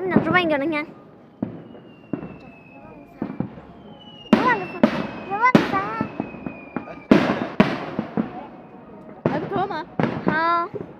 Nak cuba enggak dengan? Hãy subscribe cho kênh Ghiền Mì Gõ Để không bỏ lỡ những video hấp dẫn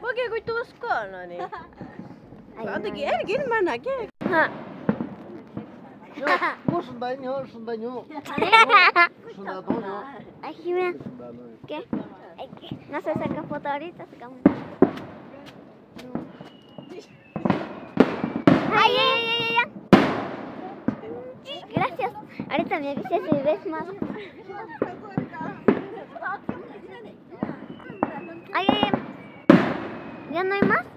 Porque kui tuus koloni. Adagi ergin mana ke? Ha. Yo, não, sunda nyo, não. nyo. Sunda do nyo. Aqui, né? Que? Nossa, essa foto ahorita fica muito. Mami, viste si ves más. ¿Alguien? ¿Ya no hay más?